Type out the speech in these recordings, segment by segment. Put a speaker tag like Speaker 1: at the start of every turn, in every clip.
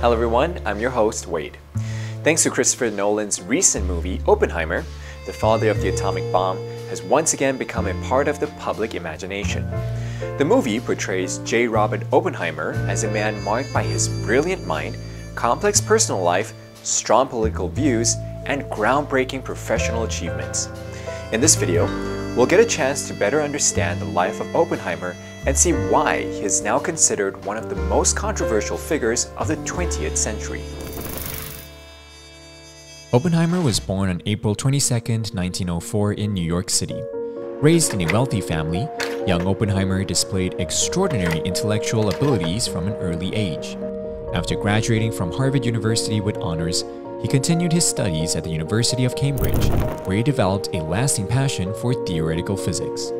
Speaker 1: Hello everyone, I'm your host, Wade. Thanks to Christopher Nolan's recent movie, Oppenheimer, the father of the atomic bomb has once again become a part of the public imagination. The movie portrays J. Robert Oppenheimer as a man marked by his brilliant mind, complex personal life, strong political views, and groundbreaking professional achievements. In this video, we'll get a chance to better understand the life of Oppenheimer and see why he is now considered one of the most controversial figures of the 20th century.
Speaker 2: Oppenheimer was born on April 22, 1904 in New York City. Raised in a wealthy family, young Oppenheimer displayed extraordinary intellectual abilities from an early age. After graduating from Harvard University with honors, he continued his studies at the University of Cambridge, where he developed a lasting passion for theoretical physics.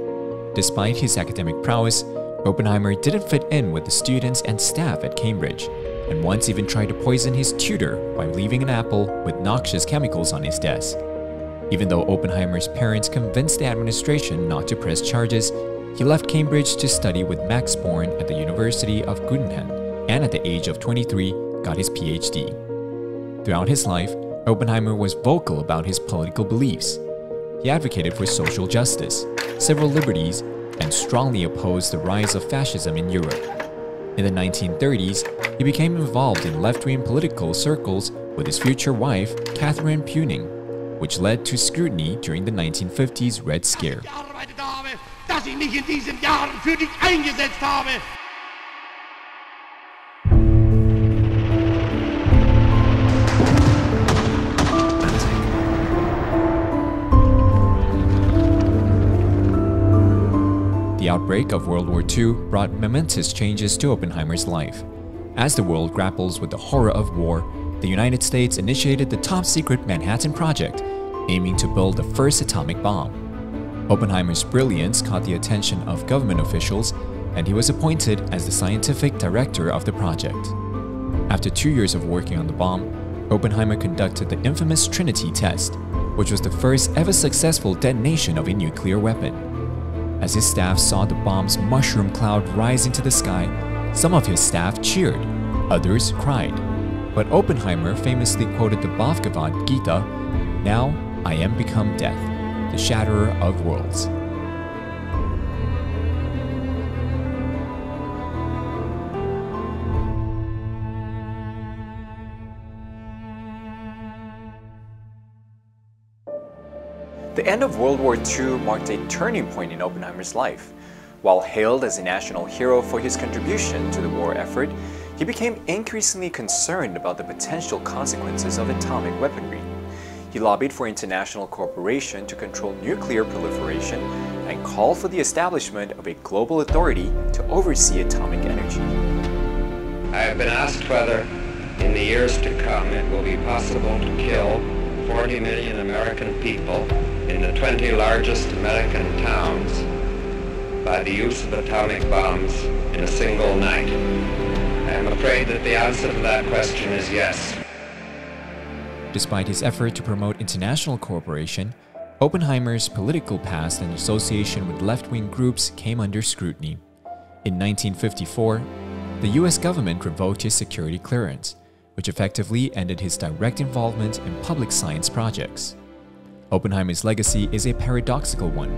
Speaker 2: Despite his academic prowess, Oppenheimer didn't fit in with the students and staff at Cambridge, and once even tried to poison his tutor by leaving an apple with noxious chemicals on his desk. Even though Oppenheimer's parents convinced the administration not to press charges, he left Cambridge to study with Max Born at the University of Göttingen, and at the age of 23, got his PhD. Throughout his life, Oppenheimer was vocal about his political beliefs. He advocated for social justice, civil liberties, and strongly opposed the rise of fascism in Europe. In the 1930s, he became involved in left-wing political circles with his future wife, Katherine Puening, which led to scrutiny during the 1950s Red Scare. The outbreak of World War II brought momentous changes to Oppenheimer's life. As the world grapples with the horror of war, the United States initiated the top-secret Manhattan Project, aiming to build the first atomic bomb. Oppenheimer's brilliance caught the attention of government officials, and he was appointed as the scientific director of the project. After two years of working on the bomb, Oppenheimer conducted the infamous Trinity test, which was the first ever successful detonation of a nuclear weapon. As his staff saw the bomb's mushroom cloud rise into the sky, some of his staff cheered, others cried. But Oppenheimer famously quoted the Bhagavad Gita, Now I am become death, the shatterer of worlds.
Speaker 1: The end of World War II marked a turning point in Oppenheimer's life. While hailed as a national hero for his contribution to the war effort, he became increasingly concerned about the potential consequences of atomic weaponry. He lobbied for international cooperation to control nuclear proliferation and called for the establishment of a global authority to oversee atomic energy.
Speaker 3: I have been asked whether, in the years to come, it will be possible to kill 40 million American people in the 20 largest American towns by the use of atomic bombs in a single night? I am afraid that the answer to that question is yes.
Speaker 2: Despite his effort to promote international cooperation, Oppenheimer's political past and association with left-wing groups came under scrutiny. In 1954, the US government revoked his security clearance, which effectively ended his direct involvement in public science projects. Oppenheimer's legacy is a paradoxical one.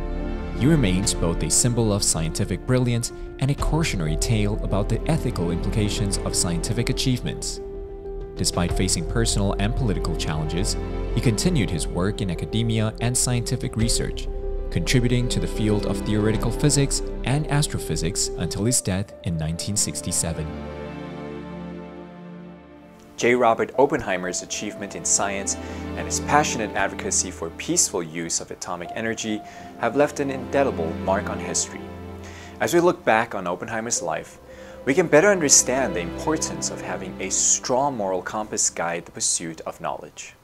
Speaker 2: He remains both a symbol of scientific brilliance and a cautionary tale about the ethical implications of scientific achievements. Despite facing personal and political challenges, he continued his work in academia and scientific research, contributing to the field of theoretical physics and astrophysics until his death in 1967.
Speaker 1: J. Robert Oppenheimer's achievement in science and his passionate advocacy for peaceful use of atomic energy have left an indelible mark on history. As we look back on Oppenheimer's life, we can better understand the importance of having a strong moral compass guide the pursuit of knowledge.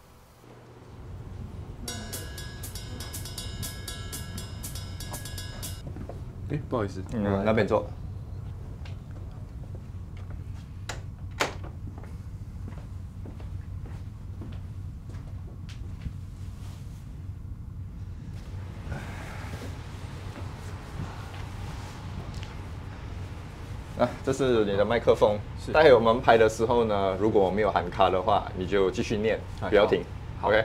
Speaker 4: Eh, 不好意思，
Speaker 5: 嗯，那边坐。
Speaker 4: 啊，这是你的麦克风。待会我们拍的时候呢，如果我没有喊卡的话，你就继续念，不要停。OK。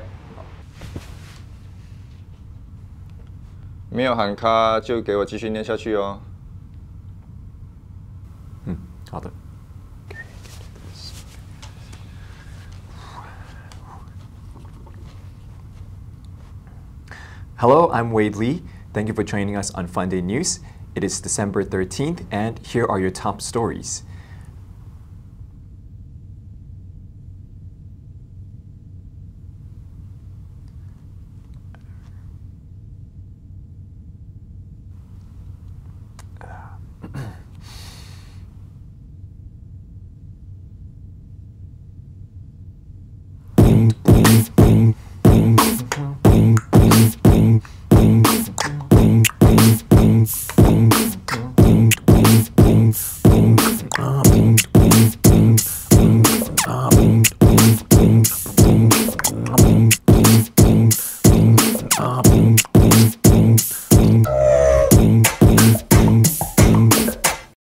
Speaker 4: 没有喊卡就给我继续念下去哦。
Speaker 2: 嗯，好的。Hello, I'm Wade Lee. Thank you for joining us on Fun Day News. It is December 13th, and here are your top stories.